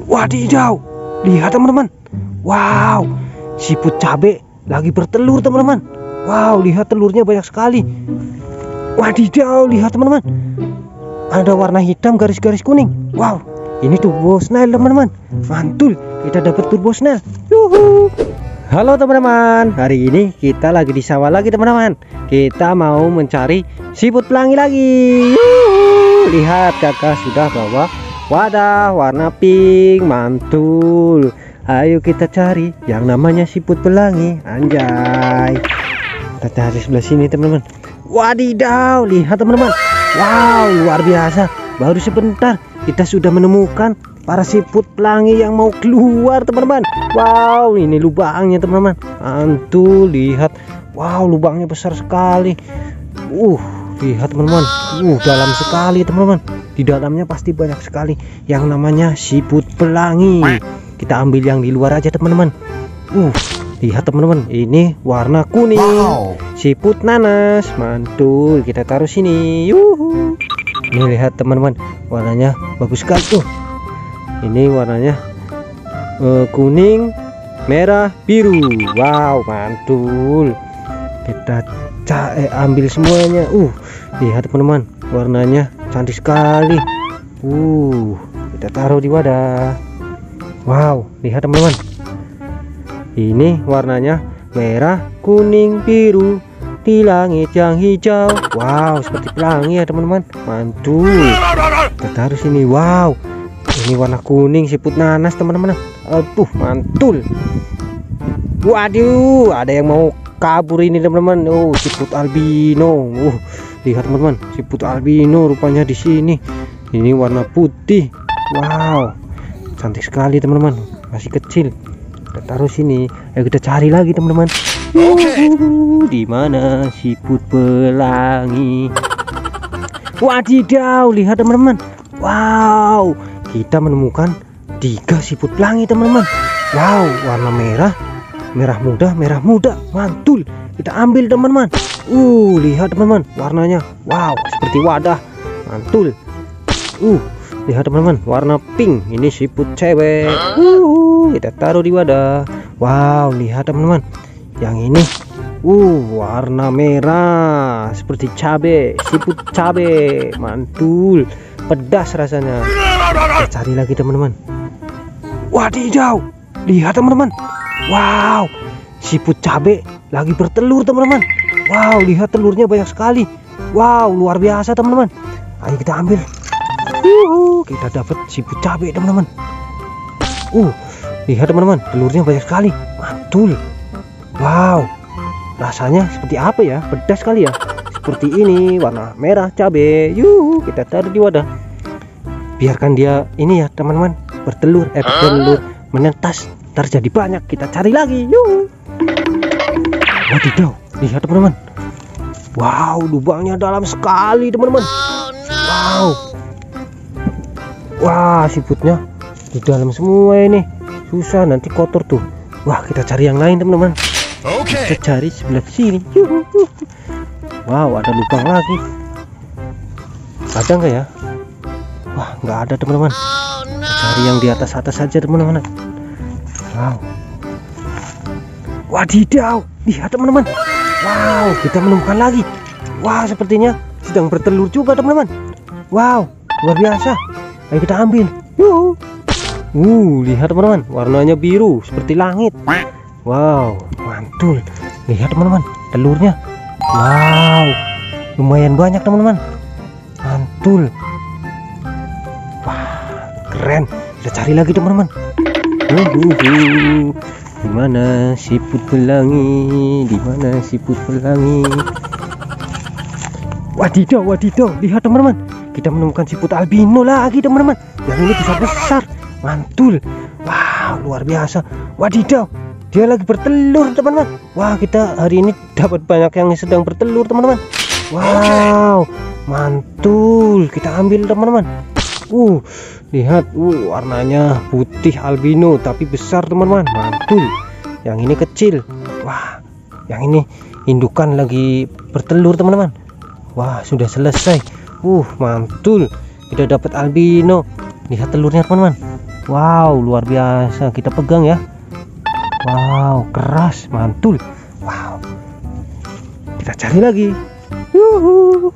Wadidaw, lihat teman-teman. Wow, siput cabe lagi bertelur teman-teman. Wow, lihat telurnya banyak sekali. Wadidaw, lihat teman-teman. Ada warna hitam garis-garis kuning. Wow, ini turbo snail teman-teman. Mantul, kita dapat turbo snail. Yuhu. Halo teman-teman, hari ini kita lagi di sawah lagi teman-teman. Kita mau mencari siput pelangi lagi. Yuhu. Lihat kakak sudah bawa wadah warna pink, mantul. Ayo kita cari yang namanya siput pelangi. Anjay. Kita cari sebelah sini teman-teman. Wadidaw, lihat teman-teman. Wow, luar biasa. Baru sebentar kita sudah menemukan para siput pelangi yang mau keluar teman-teman. Wow, ini lubangnya teman-teman. Mantul, lihat. Wow, lubangnya besar sekali. Uh, lihat teman-teman. Uh, dalam sekali teman-teman. Di dalamnya pasti banyak sekali yang namanya siput pelangi. Kita ambil yang di luar aja teman-teman. Uh, lihat teman-teman, ini warna kuning. Wow. Siput nanas, mantul. Kita taruh sini. Yuhu. Ini lihat teman-teman, warnanya bagus sekali tuh. Ini warnanya eh, kuning, merah, biru. Wow, mantul. Kita eh, ambil semuanya. Uh, lihat teman-teman, warnanya cantik sekali. Uh, kita taruh di wadah. Wow, lihat teman-teman. Ini warnanya merah, kuning, biru di langit yang hijau. Wow, seperti pelangi ya teman-teman. Mantul. Kita taruh sini. Wow, ini warna kuning siput nanas teman-teman. Aduh, mantul. Waduh, ada yang mau kabur ini teman-teman. Oh, siput albino. Uh, lihat teman-teman, siput albino rupanya di sini. Ini warna putih. Wow, cantik sekali teman-teman. Masih kecil. Kita taruh sini. Ayo kita cari lagi teman-teman. Di mana siput pelangi? Wadidaw, lihat teman-teman. Wow, kita menemukan tiga siput pelangi teman-teman. Wow, warna merah, merah muda, merah muda, mantul. Kita ambil teman-teman. Uh, lihat teman-teman, warnanya. Wow, seperti wadah, mantul. Uh, lihat teman-teman, warna pink. Ini siput cewek. Uh, kita taruh di wadah. Wow, lihat teman-teman. Yang ini Uh, warna merah seperti cabe, siput cabe, mantul, pedas rasanya. Kita cari lagi teman-teman. Wadidaw, lihat teman-teman. Wow, siput cabe lagi bertelur teman-teman. Wow, lihat telurnya banyak sekali. Wow, luar biasa teman-teman. Ayo kita ambil. Yuhu, kita dapat siput cabe teman-teman. Uh, lihat teman-teman, telurnya banyak sekali. Mantul. Wow, rasanya seperti apa ya pedas kali ya seperti ini warna merah cabe yuhu kita taruh di wadah biarkan dia ini ya teman-teman bertelur eh bertelur menetas terjadi banyak kita cari lagi. Yuhu wadidaw lihat teman-teman. Wow lubangnya dalam sekali teman-teman. Wow. Wah siputnya di dalam semua ini. Susah nanti kotor tuh. Wah kita cari yang lain teman-teman. Kita cari sebelah sini. Yuhu. wow ada lubang lagi. Ada nggak ya? Wah nggak ada teman-teman. Kita cari yang di atas atas saja teman-teman wow wadidaw lihat teman-teman wow kita menemukan lagi wow sepertinya sedang bertelur juga teman-teman wow luar biasa ayo kita ambil Yuhu. uh lihat teman-teman warnanya biru seperti langit Wow, mantul. Lihat teman-teman, telurnya. Wow, lumayan banyak teman-teman. Mantul. Wah, keren. Kita cari lagi teman-teman. Uhuhu. Di mana siput pelangi? Di mana siput pelangi? Wadidaw, wadidaw. Lihat teman-teman. Kita menemukan siput albino lagi teman-teman. Yang ini besar besar. Mantul. Wow, luar biasa. Wadidaw dia lagi bertelur teman-teman wah kita hari ini dapat banyak yang sedang bertelur teman-teman wow mantul kita ambil teman-teman uh lihat uh warnanya putih albino tapi besar teman-teman. Mantul. Yang ini kecil. Wah yang ini indukan lagi bertelur teman-teman. Wah sudah selesai. Uh mantul. Kita dapat albino. Lihat telurnya teman-teman. Wow luar biasa. Kita pegang ya. Wow keras. Mantul. Wow. Kita cari lagi. Yuhu.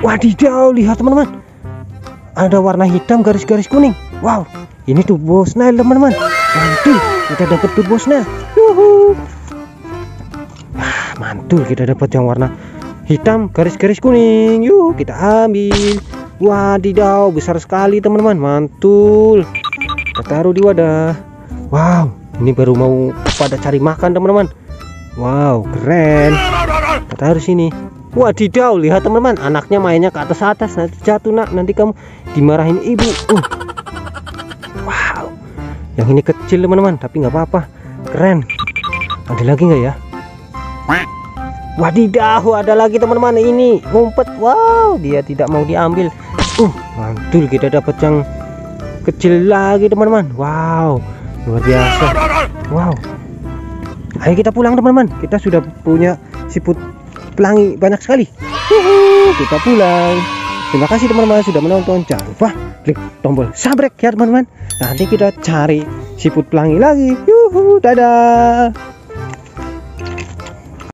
wadidaw lihat teman-teman ada warna hitam garis-garis kuning. Wow ini turbo snail teman-teman. Mantul kita dapat turbo snail. Ah, mantul kita dapat yang warna hitam garis-garis kuning. Yuk kita ambil. Wadidaw besar sekali teman-teman. Mantul. Kita taruh di wadah. Wow ini baru mau pada cari makan teman-teman. Wow keren. Kita taruh sini wadidaw lihat teman-teman anaknya mainnya ke atas atas nanti jatuh nak nanti kamu dimarahin ibu uh. wow yang ini kecil teman-teman tapi nggak apa-apa keren ada lagi nggak ya Wadidaw, ada lagi teman-teman ini ngumpet. Wow, dia tidak mau diambil. Uh, mantul kita dapat yang kecil lagi teman-teman. Wow, luar biasa. Wow. Ayo kita pulang teman-teman. Kita sudah punya siput pelangi banyak sekali. Kita pulang. Terima kasih teman-teman sudah menonton. Jangan lupa klik tombol subscribe ya teman-teman. Nanti kita cari siput pelangi lagi. Yuhu, dadah.